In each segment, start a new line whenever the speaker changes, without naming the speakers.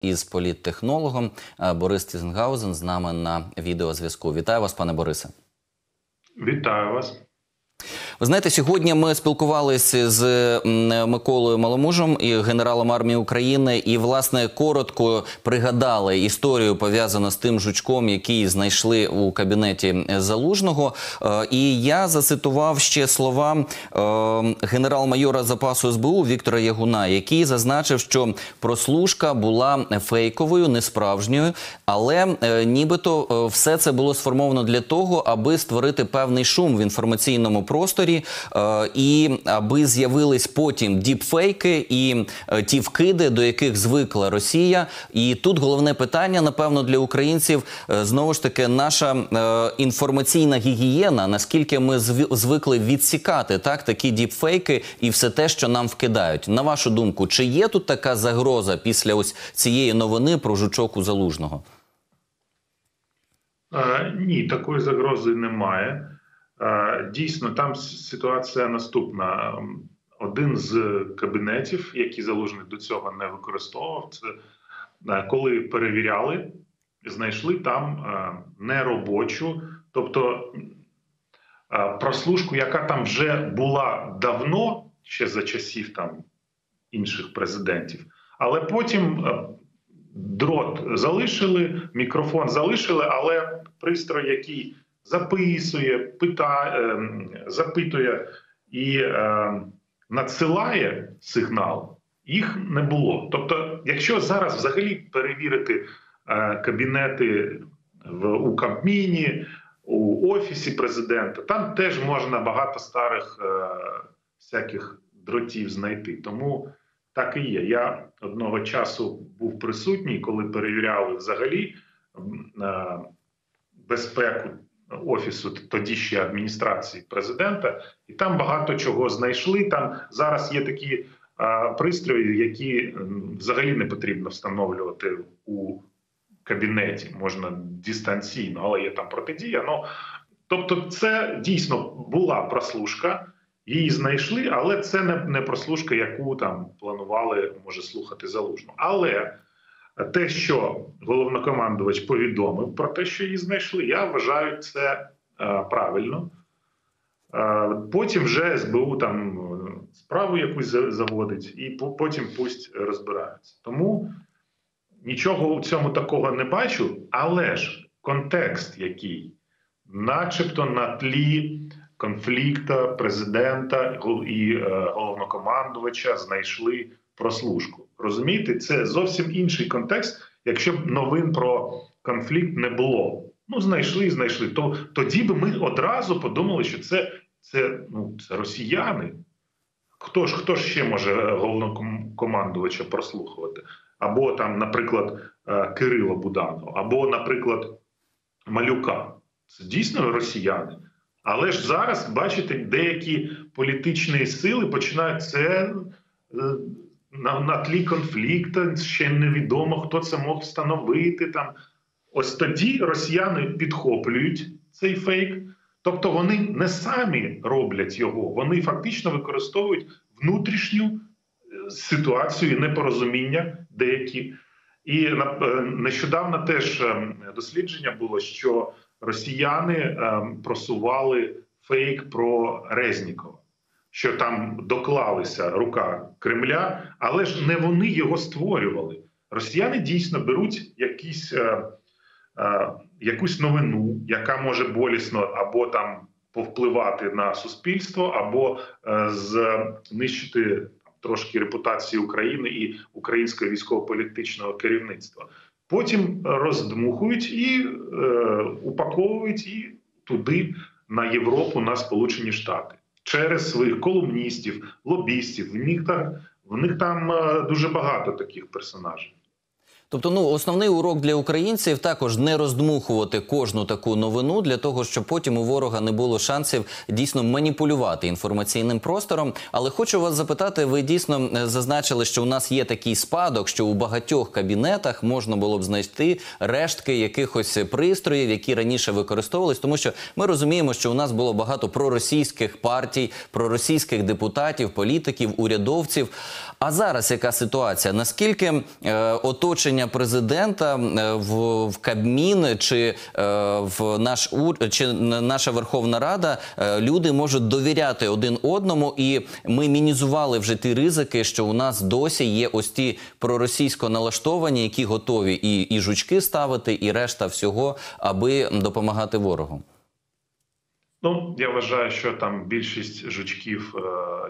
із політтехнологом Е, Борис Тізенгаузен з нами на відеозв'язку. Вітаю вас, пане Борисе.
Вітаю вас.
Ви знаєте, сьогодні ми спілкувалися з Миколою Маломужем і генералом армії України, і власне коротко пригадали історію пов'язану з тим жучком, який знайшли у кабінеті Залужного. Е, І я зацитував ще слова е, генерал-майора запасу СБУ Віктора Ягуна, який зазначив, що прослушка була фейковою, несправжньою, але е, нібито все це було сформовано для того, аби створити певний шум в інформаційному просторі, е, і аби з'явились потім діпфейки і е, ті вкиди, до яких звикла Росія. І тут головне питання, напевно, для українців е, знову ж таки наша інформаційна гігієна. Наскільки ми звикли відсікати так такі діпфейки і все те, що нам вкидають. На вашу думку, чи є тут така загроза після ось цієї новини про жучок у залужного?
Ні, такої загрози немає. Е, дійсно, там ситуація наступна. Ем, Один з кабінетів, який залужний до цього не використовував, це е, коли перевіряли, знайшли там е, неробочу, тобто прослушку, яка там вже була давно, ще за часів там інших президентів, але потім дрот залишили, мікрофон залишили, але пристрой, який записує, питає, ем, запитує і е, надсилає сигнал, їх не було. Тобто, якщо зараз взагалі перевірити е, кабінети в у Кабміні, у офісі президента, там теж можна багато старих е, всяких дротів знайти. Тому так і є. Я одного часу був присутній, коли перевіряли взагалі е, безпеку офісу тоді ще адміністрації президента, і там багато чого знайшли. Там зараз є такі пристрої, які взагалі не потрібно встановлювати у кабінеті, можна дистанційно, але є там протидія. Ну тобто, це дійсно була прослушка. Її знайшли, але це не, не прослушка, яку там планували може слухати залужно. Але те, що головнокомандувач повідомив про те, що її знайшли, я вважаю це е, правильно. Е, потім вже СБУ там е, справу якусь заводить, і потім пусть розбираються. Тому нічого у цьому такого не бачу, але ж контекст, який, начебто, на тлі конфлікту президента і головнокомандувача знайшли прослушку. Розумієте, це зовсім інший контекст. Якщо б новин про конфлікт не було, ну знайшли, знайшли. То тоді би ми одразу подумали, що це, це, ну, це росіяни. Хто ж хто ж ще може головнокомандувача прослухувати? Або там, наприклад, е, Кирило Буданов, або, наприклад, Малюка. Це дійсно росіяни. Але ж зараз, бачите, деякі політичні сили починають це е, на, на тлі конфлікту. Ще невідомо, хто це мог встановити. Там ось тоді росіяни підхоплюють цей фейк. Тобто вони не самі роблять його, вони фактично використовують внутрішню е, ситуацію і непорозуміння деякі. І е, нещодавно теж е, дослідження було, що росіяни просували фейк про Резнікова, що там доклалися рука Кремля, але ж не вони його створювали. Росіяни дійсно беруть якісь, е, е, якусь новину, яка може болісно або там повпливати на суспільство, або е, знищити трошки репутацію України і українського військово-політичного керівництва. Потім роздмухують і е, упаковують і туди на Європу, на Сполучені Штати через своїх колумністів, лобістів. В них там, в них там е, дуже багато таких персонажів.
Тобто, ну основний урок для українців також не роздмухувати кожну таку новину для того, щоб потім у ворога не було шансів дійсно маніпулювати інформаційним простором. Але хочу вас запитати: ви дійсно е, зазначили, що у нас є такий спадок, що у багатьох кабінетах можна було б знайти рештки якихось пристроїв, які раніше використовувались, тому що ми розуміємо, що у нас було багато проросійських партій, проросійських депутатів, політиків, урядовців. А зараз яка ситуація? Наскільки е, оточення? Рішення президента е, в, в Кабмін чи е, в наш чи наша Верховна Рада е, люди можуть довіряти один одному, і ми мінізували вже ті ризики, що у нас досі є ось ті проросійсько налаштовані, які готові і, і жучки ставити, і решта всього, аби допомагати ворогу.
Ну, я вважаю, що там більшість жучків,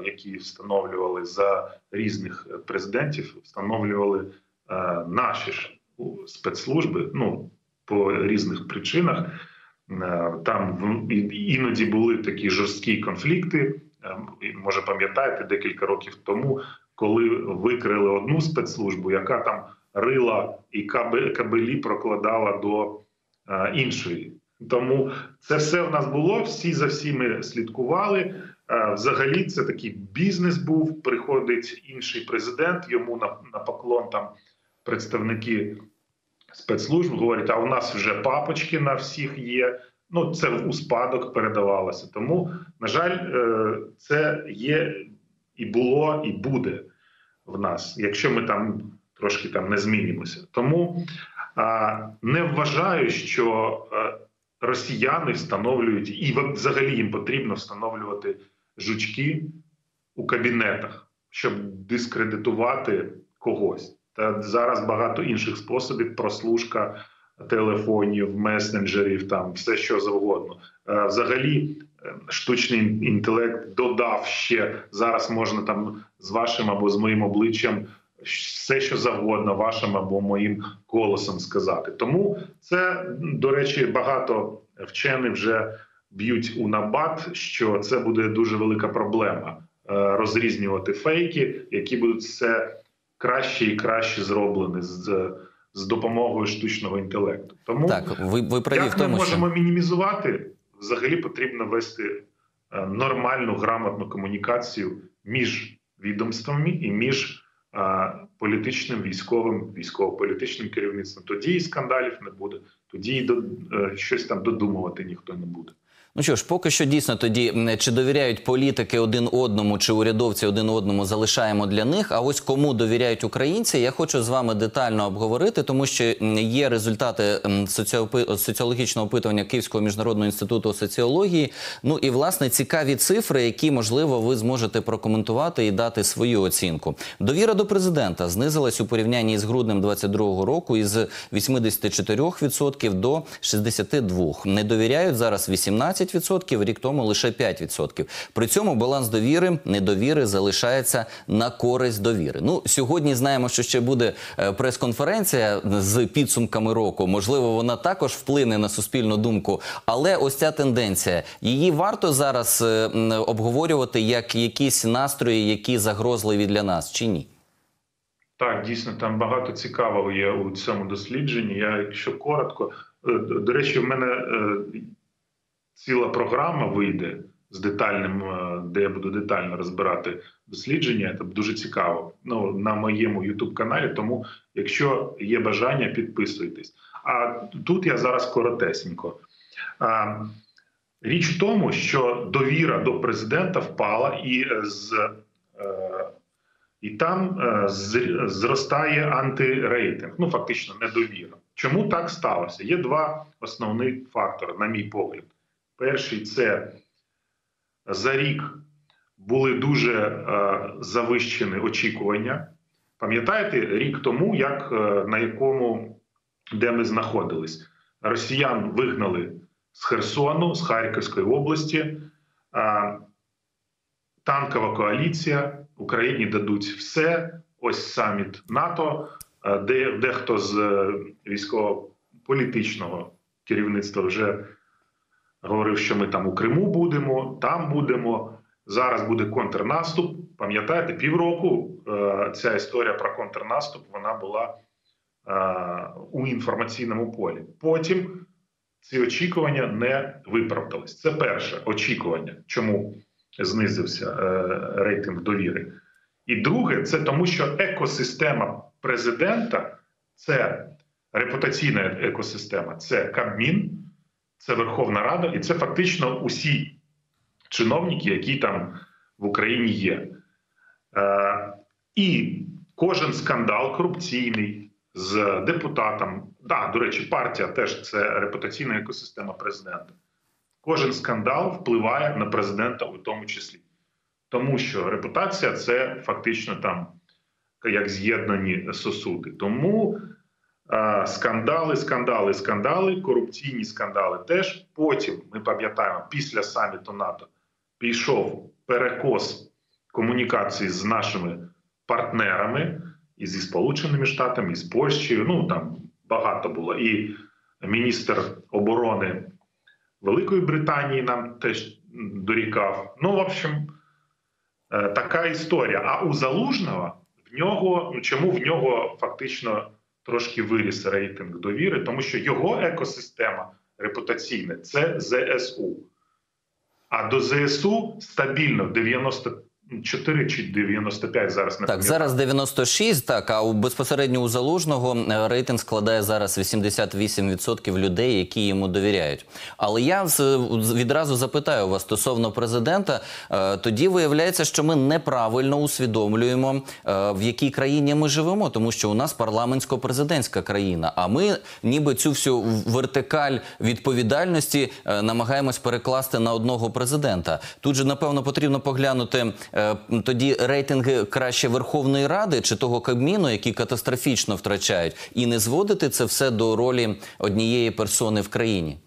які встановлювали за різних президентів, встановлювали наші ж спецслужби. Ну по різних причинах. Е, Там іноді були такі жорсткі конфлікти. Е, Може, пам'ятаєте, декілька років тому, коли викрили одну спецслужбу, яка там рила і кабе- кабелі прокладала до е, іншої. Тому це все в нас було. Всі за всіми слідкували. Е, Взагалі, це такий бізнес був. Приходить інший президент, йому на, на поклон там представники спецслужб говорять: а у нас вже папочки на всіх є. Ну, це у спадок передавалося. Тому, на жаль, е, це є і було, і буде в нас, якщо ми там трошки там не змінимося. Тому не вважаю, що е, росіяни встановлюють, і взагалі їм потрібно встановлювати жучки у кабінетах, щоб дискредитувати когось. Та зараз багато інших способів прослушка телефонів, месенджерів, там все що завгодно. Е, Взагалі, е, штучний інтелект додав ще зараз. Можна там з вашим або з моїм обличчям все, що завгодно, вашим або моїм голосом сказати. Тому це до речі, багато вчених вже б'ють у набат, що це буде дуже велика проблема е, розрізнювати фейки, які будуть все краще і краще зроблені з, з допомогою штучного інтелекту. Тому
Так, ви, ви праві в
як ми
тому, що
можемо мінімізувати, взагалі потрібно вести е, нормальну грамотну комунікацію між відомствами і між е, політичним, військовим, військово-політичним керівництвом. Тоді і скандалів не буде, тоді і до, е, щось там додумувати ніхто не буде.
Ну що ж, поки що дійсно тоді чи довіряють політики один одному, чи урядовці один одному залишаємо для них. А ось кому довіряють українці, я хочу з вами детально обговорити, тому що є результати соціологічного опитування Київського міжнародного інституту соціології. Ну і власне цікаві цифри, які можливо ви зможете прокоментувати і дати свою оцінку. Довіра до президента знизилась у порівнянні з груднем 22-го року із 84% до 62%. Не довіряють зараз 18%, рік тому лише 5%. При цьому баланс довіри, недовіри залишається на користь довіри. Ну, сьогодні знаємо, що ще буде е, прес-конференція з підсумками року. Можливо, вона також вплине на суспільну думку. Але ось ця тенденція, її варто зараз е, обговорювати як якісь настрої, які загрозливі для нас, чи ні?
Так, дійсно, там багато цікавого є у цьому дослідженні. Я, якщо коротко, е, до речі, в мене ціла програма вийде з детальним, е, де я буду детально розбирати дослідження. Це дуже цікаво. Ну на моєму youtube каналі. Тому, якщо є бажання, підписуйтесь. А тут я зараз коротесенько. А, Річ в тому, що довіра до президента впала і е, з. е, і там е, зростає антирейтинг, ну фактично недовіра. Чому так сталося? Є два основні фактори, на мій погляд. Перший це за рік були дуже е, завищені очікування. Пам'ятаєте, рік тому, як е, на якому де ми знаходились, росіян вигнали з Херсону, з Харківської області. Е, танкова коаліція Україні дадуть все. Ось саміт НАТО, де дехто з військово-політичного керівництва вже говорив, що ми там у Криму будемо, там будемо. Зараз буде контрнаступ. Пам'ятаєте, півроку е, ця історія про контрнаступ вона була е, у інформаційному полі. Потім ці очікування не виправдались. Це перше очікування, чому знизився е, рейтинг довіри. І друге, це тому, що екосистема президента це репутаційна екосистема, це Кабмін, це Верховна Рада, і це фактично усі чиновники, які там в Україні є. Е, і кожен скандал корупційний з депутатом. Да, до речі, партія теж це репутаційна екосистема президента. Кожен скандал впливає на президента у тому числі, тому що репутація це фактично там як з'єднані сосуди. Тому скандали, скандали, скандали, корупційні скандали теж. Потім ми пам'ятаємо, після саміту НАТО пішов перекос комунікації з нашими партнерами і зі Сполученими Штатами, і з Польщею. Ну там багато було. І міністр оборони Великої Британії нам теж дорікав. Ну, в общем, е, така історія. А у Залужного в нього ну чому в нього фактично трошки виріс рейтинг довіри, тому що його екосистема репутаційна це ЗСУ. А до ЗСУ стабільно 94 чи 95 зараз не
Так, зараз 96, так, а у безпосередньо у Залужного е, рейтинг складає зараз 88% людей, які йому довіряють. Але я відразу запитаю вас стосовно президента. Е, Тоді виявляється, що ми неправильно усвідомлюємо, е, в якій країні ми живемо, тому що у нас парламентсько-президентська країна. А ми ніби цю всю вертикаль відповідальності намагаємось перекласти на одного президента. Тут же напевно потрібно поглянути тоді рейтинги краще Верховної Ради чи того Кабміну, які катастрофічно втрачають, і не зводити це все до ролі однієї персони в країні.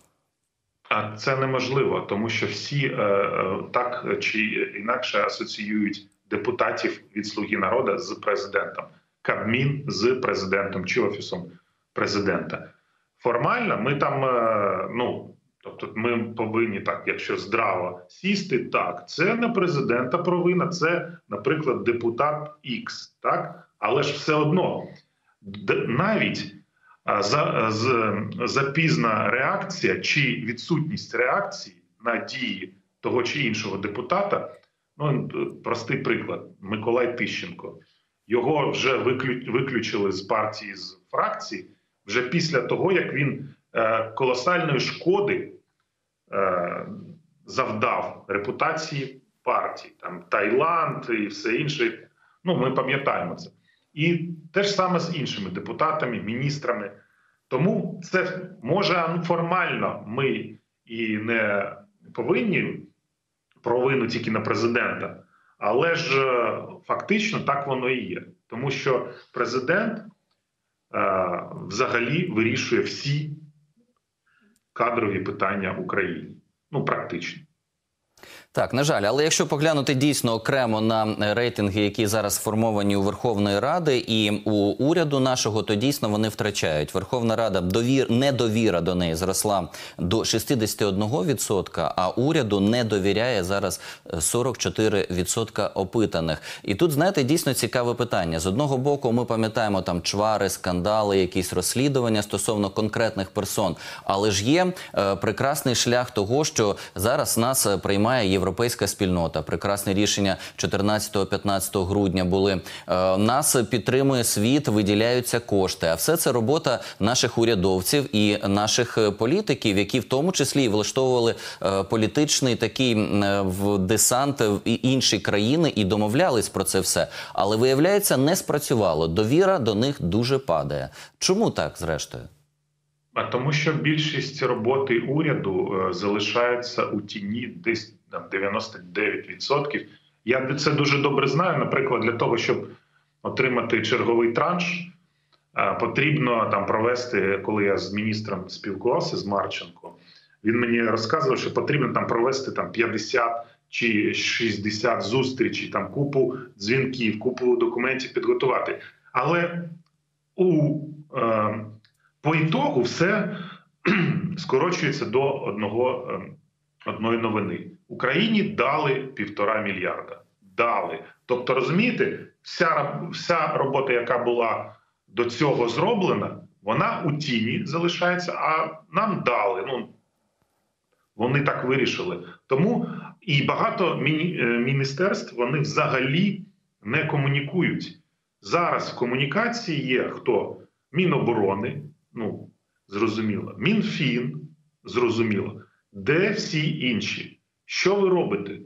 А це неможливо, тому що всі е, е, так чи інакше асоціюють депутатів від Слуги народу з президентом, Кабмін з президентом чи офісом президента. Формально ми там, е, ну тобто, ми повинні так, якщо здраво сісти, так це не президента провина, це, наприклад, депутат X, так, але ж все одно навіть. За, з, запізна реакція чи відсутність реакції на дії того чи іншого депутата. Ну, простий приклад: Миколай Тищенко. Його вже виклю, виключили з партії з фракції вже після того, як він колосальної шкоди е, завдав репутації партії, там Таїланд і все інше. Ну, ми пам'ятаємо це. І те ж саме з іншими депутатами, міністрами. Тому це може формально ми і не повинні провину тільки на президента, але ж е, фактично так воно і є. Тому що президент е, взагалі вирішує всі кадрові питання в Україні. Ну, практично.
Так, на жаль, але якщо поглянути дійсно окремо на е, рейтинги, які зараз сформовані у Верховної Ради і у уряду нашого, то дійсно вони втрачають. Верховна Рада довір недовіра до неї зросла до 61%, а уряду не довіряє зараз е, 44% опитаних. І тут знаєте дійсно цікаве питання. З одного боку, ми пам'ятаємо там чвари, скандали, якісь розслідування стосовно конкретних персон. Але ж є е, прекрасний шлях того, що зараз нас е, приймає європейська спільнота. Прекрасне рішення 14-15 грудня були. Е, нас підтримує світ, виділяються кошти. А все це робота наших урядовців і наших е, політиків, які в тому числі влаштовували е, політичний такий десант в інші країни і домовлялись про це все. Але виявляється, не спрацювало. Довіра до них дуже падає. Чому так, зрештою?
А тому, що більшість роботи уряду залишається у тіні десь там 99%. Я це дуже добре знаю. Наприклад, для того, щоб отримати черговий транш, е, потрібно там провести, коли я з міністром спілкувався з Марченко, він мені розказував, що потрібно там провести там 50 чи 60 зустрічей, там купу дзвінків, купу документів підготувати. Але у е, по ітогу все скорочується до одного е, одної новини. Україні дали півтора мільярда. Дали. Тобто, розумієте, вся, вся робота, яка була до цього зроблена, вона у тіні залишається, а нам дали. Ну вони так вирішили. Тому і багато е, міністерств вони взагалі не комунікують. Зараз в комунікації є хто? Міноборони, ну зрозуміло, Мінфін, зрозуміло. Де всі інші? Що ви робите?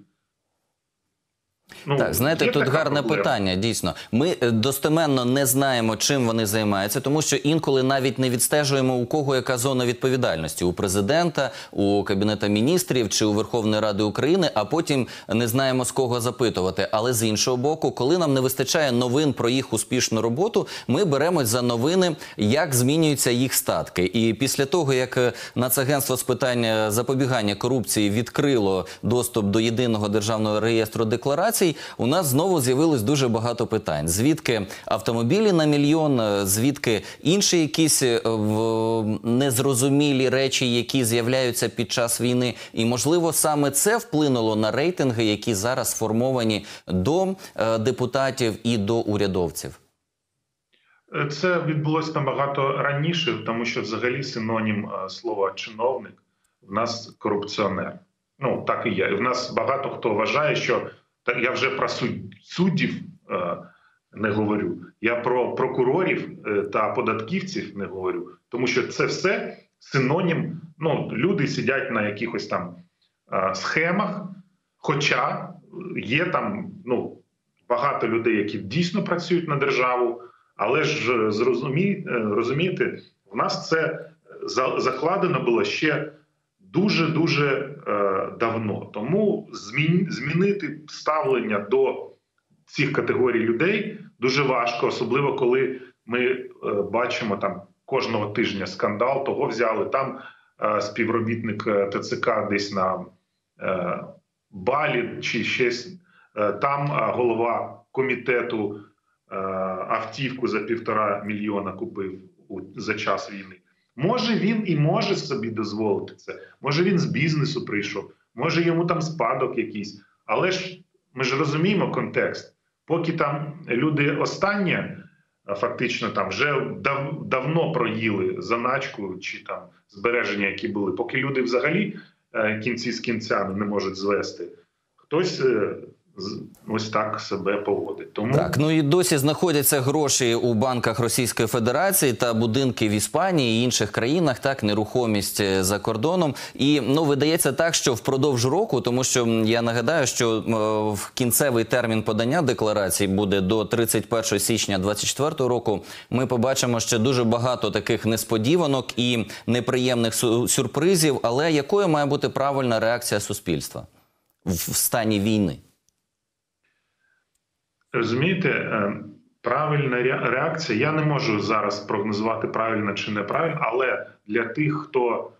Ну,
Так, знаєте, тут гарне
проблема.
питання. Дійсно, ми е, достеменно не знаємо, чим вони займаються, тому що інколи навіть не відстежуємо у кого яка зона відповідальності у президента, у кабінета міністрів чи у Верховної Ради України, а потім не знаємо з кого запитувати. Але з іншого боку, коли нам не вистачає новин про їх успішну роботу, ми беремось за новини, як змінюються їх статки. І після того, як е, Нацагентство з питань е, запобігання корупції відкрило доступ до єдиного державного реєстру декларацій, у нас знову з'явилось дуже багато питань. Звідки автомобілі на мільйон, е, звідки інші якісь е, незрозумілі речі, які з'являються під час війни, і можливо саме це вплинуло на рейтинги, які зараз сформовані до е, депутатів і до урядовців.
Це відбулося набагато раніше, тому що взагалі синонім слова чиновник в нас корупціонер. Ну так і є. В нас багато хто вважає, що я вже про суд- суддів е, не говорю. Я про прокурорів е, та податківців не говорю, тому що це все синонім. Ну люди сидять на якихось там е, схемах, хоча є там ну багато людей, які дійсно працюють на державу. Але ж зрозумі, розумієте, в нас це за- закладено було ще дуже дуже е, давно. Тому змін, змінити ставлення до цих категорій людей дуже важко, особливо коли ми е, бачимо там кожного тижня скандал. Того взяли там е, співробітник е, ТЦК десь на е, балі чи щось. Е, Там е, голова комітету автівку за півтора мільйона купив у, за час війни. Може він і може собі дозволити це. Може він з бізнесу прийшов, може йому там спадок якийсь. Але ж ми ж розуміємо контекст. Поки там люди останнє фактично там вже дав, давно проїли заначку чи там збереження, які були, поки люди взагалі е, кінці з кінцями не можуть звести, хтось е, ось так себе поводить. Тому
Так, ну і досі знаходяться гроші у банках Російської Федерації та будинки в Іспанії і інших країнах, так нерухомість е, за кордоном. І ну видається так, що впродовж року, тому що я нагадаю, що е, в кінцевий термін подання декларацій буде до 31 січня 2024 року. Ми побачимо ще дуже багато таких несподіванок і неприємних сюрпризів. Але якою має бути правильна реакція суспільства в стані війни?
Розумієте, е, правильна реакція. Я не можу зараз прогнозувати правильно чи неправильно, але для тих, хто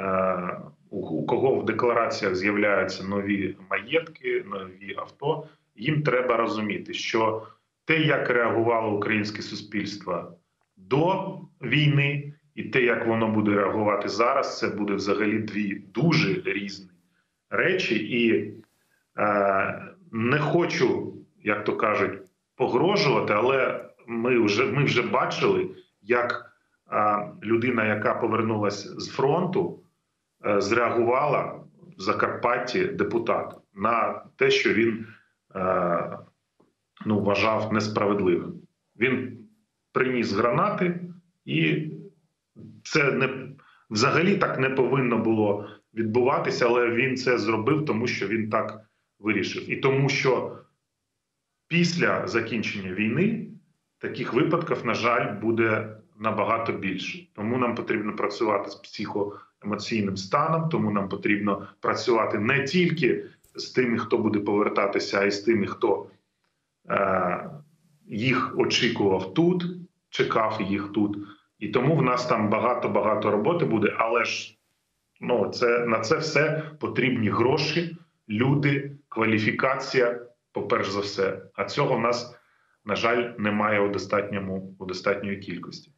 е, у кого в деклараціях з'являються нові маєтки, нові авто, їм треба розуміти, що те, як реагувало українське суспільство до війни, і те, як воно буде реагувати зараз, це буде взагалі дві дуже різні речі. І е, не хочу, як то кажуть, погрожувати, але ми вже ми вже бачили, як людина, яка повернулася з фронту, е, зреагувала в Закарпатті депутат на те, що він е, ну, вважав несправедливим. Він приніс гранати, і це не взагалі так не повинно було відбуватися, але він це зробив, тому що він так вирішив. І тому, що після закінчення війни таких випадків, на жаль, буде набагато більше. Тому нам потрібно працювати з психоемоційним станом, тому нам потрібно працювати не тільки з тими, хто буде повертатися, а й з тими, хто е, їх очікував тут, чекав їх тут. І тому в нас там багато-багато роботи буде, але ж ну, це, на це все потрібні гроші, люди, кваліфікація, по-перш за все. А цього в нас, на жаль, немає у достатньому у достатньої кількості.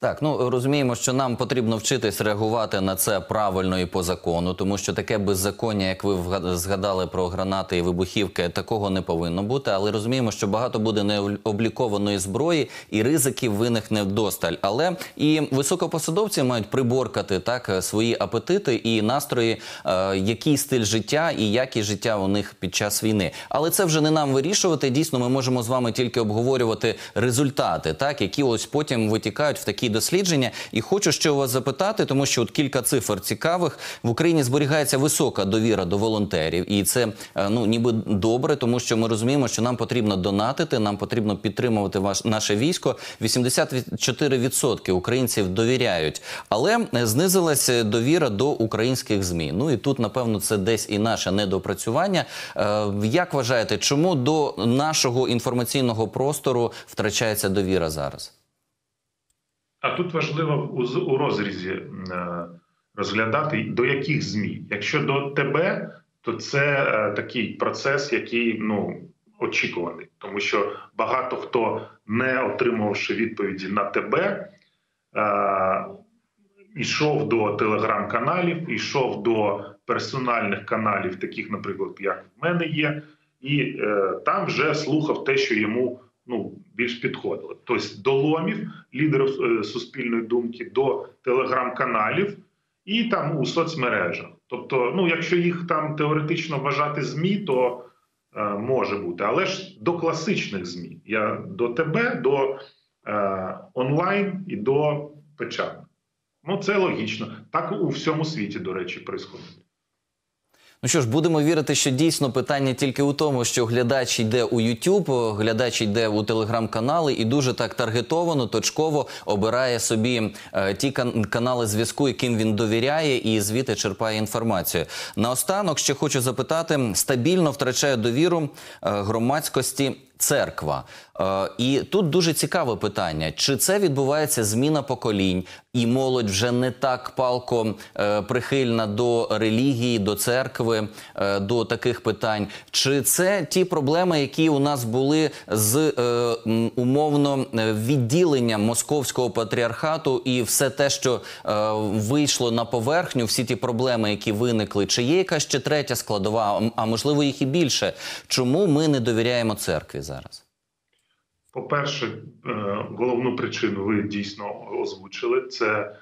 Так, ну розуміємо, що нам потрібно вчитись реагувати на це правильно і по закону, тому що таке беззаконня, як ви згадали про гранати і вибухівки, такого не повинно бути. Але розуміємо, що багато буде необлікованої зброї і ризиків виникне вдосталь. Але і високопосадовці мають приборкати так свої апетити і настрої, е, який стиль життя і якість життя у них під час війни. Але це вже не нам вирішувати. Дійсно, ми можемо з вами тільки обговорювати результати, так які ось потім витікають в такій дослідження. І хочу ще у вас запитати, тому що от кілька цифр цікавих в Україні зберігається висока довіра до волонтерів, і це е, ну ніби добре, тому що ми розуміємо, що нам потрібно донатити, нам потрібно підтримувати ваш наше військо. 84% українців довіряють, але е, знизилася довіра до українських змі. Ну і тут, напевно, це десь і наше недопрацювання. Е, Як вважаєте, чому до нашого інформаційного простору втрачається довіра зараз?
А тут важливо у, розрізі е, розглядати до яких змі. Якщо до тебе, то це е, такий процес, який ну очікуваний, тому що багато хто, не отримавши відповіді на тебе, е, йшов до телеграм-каналів, йшов до персональних каналів, таких, наприклад, як в мене є, і е, там вже слухав те, що йому ну більш підходило. Тобто до ломів лідерів е, суспільної думки, до телеграм-каналів і там у соцмережах. Тобто, ну якщо їх там теоретично вважати змі, то е, може бути, але ж до класичних змі. Я до тебе, до е, онлайн і до печатних. Ну це логічно. Так у всьому світі, до речі, происходить.
Ну що ж, будемо вірити, що дійсно питання тільки у тому, що глядач йде у YouTube, глядач йде у телеграм-канали і дуже так таргетовано, точково обирає собі е, ті кан- канали зв'язку, яким він довіряє, і звідти черпає інформацію. Наостанок ще хочу запитати: стабільно втрачає довіру е, громадськості. Церква, Е, і тут дуже цікаве питання: чи це відбувається зміна поколінь, і молодь вже не так палко е, прихильна до релігії, до церкви, е, до таких питань? Чи це ті проблеми, які у нас були з е, умовно е, відділенням московського патріархату, і все те, що е, вийшло на поверхню, всі ті проблеми, які виникли? Чи є якась ще третя складова, а- а можливо їх і більше? Чому ми не довіряємо церкві зараз?
По-перше, е, головну причину ви дійсно озвучили. Це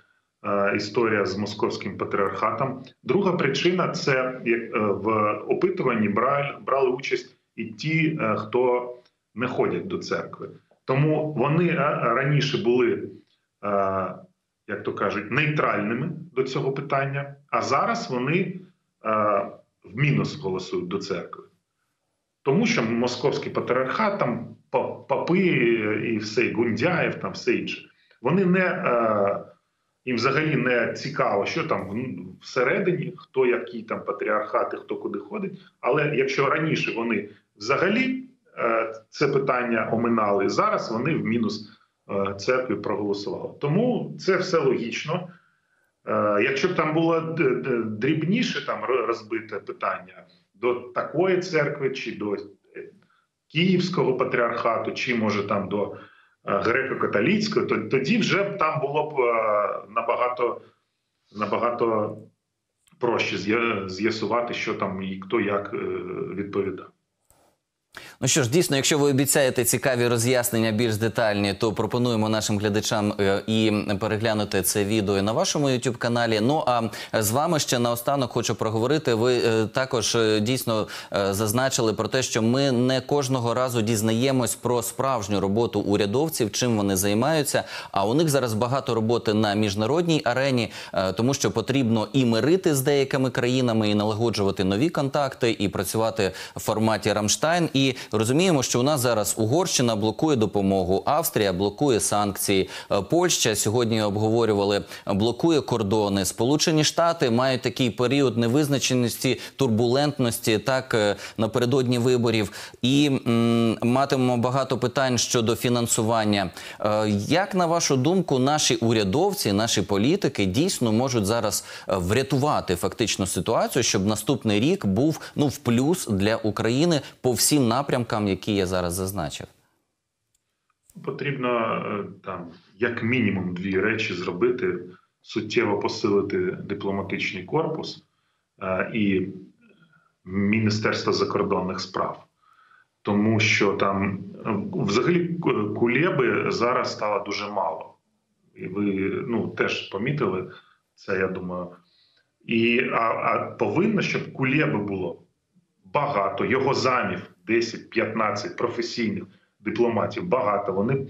е, історія з московським патріархатом. Друга причина це е, в опитуванні брали, участь і ті, хто не ходять до церкви. Тому вони раніше були, як то кажуть, нейтральними до цього питання, а зараз вони в мінус голосують до церкви. Тому що московський патріархат, там папи і все, Гундяєв, там все інше. Вони не е, їм взагалі не цікаво, що там всередині, хто який там патріархат і хто куди ходить. Але якщо раніше вони взагалі е, це питання оминали, зараз вони в мінус е, церкві проголосували. Тому це все логічно. Е, Якщо б там було дрібніше там розбите питання до такої церкви, чи до Київського патріархату, чи може там до е, греко-католицького, то тоді вже б там було б е, набагато набагато проще з'я- з'ясувати, що там і хто як е, відповідав.
Ну що ж, дійсно, якщо ви обіцяєте цікаві роз'яснення більш детальні, то пропонуємо нашим глядачам е, і переглянути це відео на вашому youtube каналі. Ну а з вами ще наостанок хочу проговорити. Ви е, також е, дійсно зазначили про те, що ми не кожного разу дізнаємось про справжню роботу урядовців, чим вони займаються. А у них зараз багато роботи на міжнародній арені, тому що потрібно і мирити з деякими країнами, і налагоджувати нові контакти, і працювати в форматі Рамштайн. І розуміємо, що у нас зараз Угорщина блокує допомогу, Австрія блокує санкції, е, Польща сьогодні обговорювали, блокує кордони. Сполучені Штати мають такий період невизначеності, турбулентності, так е, напередодні виборів, і м, матимемо багато питань щодо фінансування. Е, Як на вашу думку, наші урядовці, наші політики дійсно можуть зараз врятувати фактично ситуацію, щоб наступний рік був ну в плюс для України по всім напрямкам, які я зараз зазначив?
Потрібно е, там як мінімум дві речі зробити: суттєво посилити дипломатичний корпус е, і Міністерство закордонних справ, тому що там е, взагалі ку- кулеби зараз стало дуже мало. І ви ну теж помітили це, я думаю. І а, а повинно, щоб кулеби було багато, його замів 10-15 професійних дипломатів багато. Вони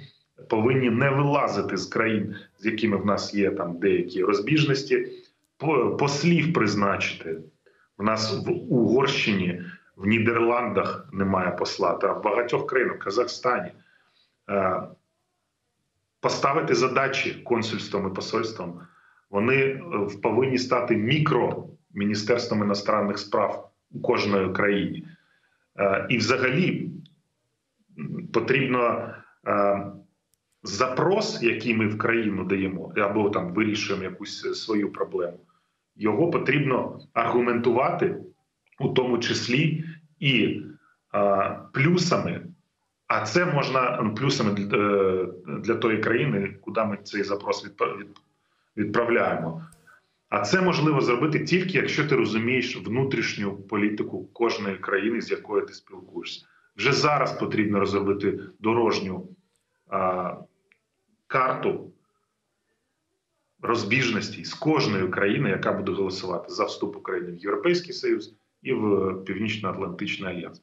повинні не вилазити з країн, з якими в нас є там деякі розбіжності, послів призначити. У нас в Угорщині, в Нідерландах немає посла, та в багатьох країнах, в Казахстані. Е, Поставити задачі консульствам і посольствам. Вони е, повинні стати мікроміністерством іностранних справ у кожної країні. Е, І взагалі потрібно е, запрос, який ми в країну даємо, або там вирішуємо якусь е, свою проблему, його потрібно аргументувати, у тому числі і плюсами. А це можна плюсами для, тої країни, куди ми цей запрос відпра- відправляємо. А це можливо зробити тільки якщо ти розумієш внутрішню політику кожної країни, з якою ти спілкуєшся. Вже зараз потрібно розробити дорожню а, карту розбіжностей з кожної країни, яка буде голосувати за вступ України в Європейський Союз і в Північно-Атлантичний альянс.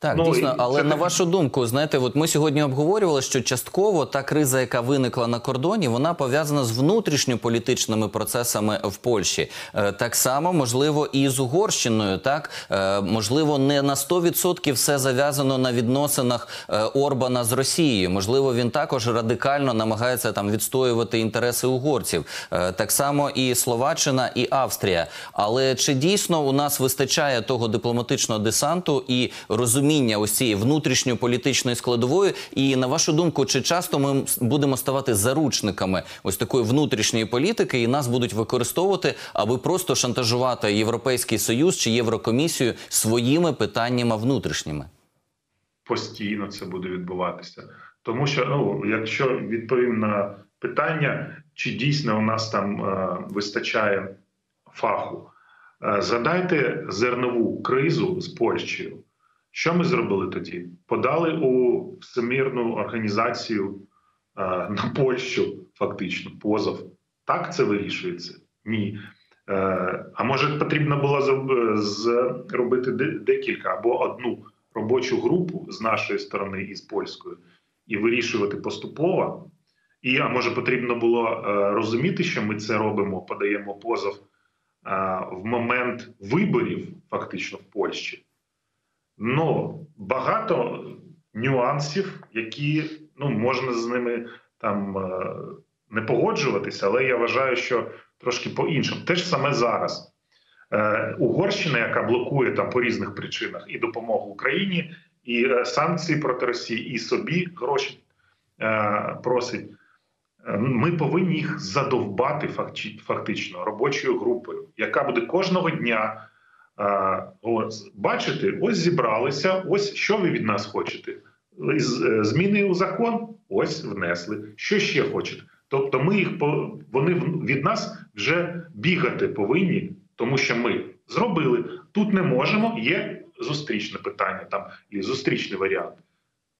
Так,
Ну,
дійсно, але
це
на вашу думку, знаєте, от ми сьогодні обговорювали, що частково та криза, яка виникла на кордоні, вона пов'язана з внутрішньополітичними процесами в Польщі. Е, Так само, можливо, і з Угорщиною. Так Е, можливо, не на 100% все зав'язано на відносинах е, Орбана з Росією. Можливо, він також радикально намагається там відстоювати інтереси угорців. Е, Так само і Словаччина, і Австрія. Але чи дійсно у нас вистачає того дипломатичного десанту і розуміння ось цієї внутрішньополітичної складової? І на вашу думку, чи часто ми будемо ставати заручниками ось такої внутрішньої політики, і нас будуть використовувати, аби просто шантажувати Європейський Союз чи Єврокомісію своїми питаннями внутрішніми?
постійно це буде відбуватися. Тому що, ну, якщо відповім на питання, чи дійсно у нас там е, вистачає фаху, е, згадайте зернову кризу з Польщею. Що ми зробили тоді? Подали у Всемірну організацію е, на Польщу, фактично, позов. Так це вирішується? Ні. Е, а може потрібно було зроб- зробити декілька або одну робочу групу з нашої сторони і з польської і вирішувати поступово. І а може потрібно було е, розуміти, що ми це робимо, подаємо позов е, в момент виборів, фактично в Польщі. Ну багато нюансів, які ну можна з ними там е, не погоджуватися, але я вважаю, що трошки по-іншому. Те ж саме зараз. Е, Угорщина, яка блокує там по різних причинах і допомогу Україні, і е, санкції проти Росії, і собі гроші просить. Ми повинні їх задовбати фактично робочою групою, яка буде кожного дня ось, бачите, ось зібралися, ось що ви від нас хочете. Е, Зміни у закон ось внесли. Що ще хочете? Тобто, ми їх вони від нас вже бігати повинні, тому що ми зробили тут не можемо. Є зустрічне питання там і зустрічний варіант.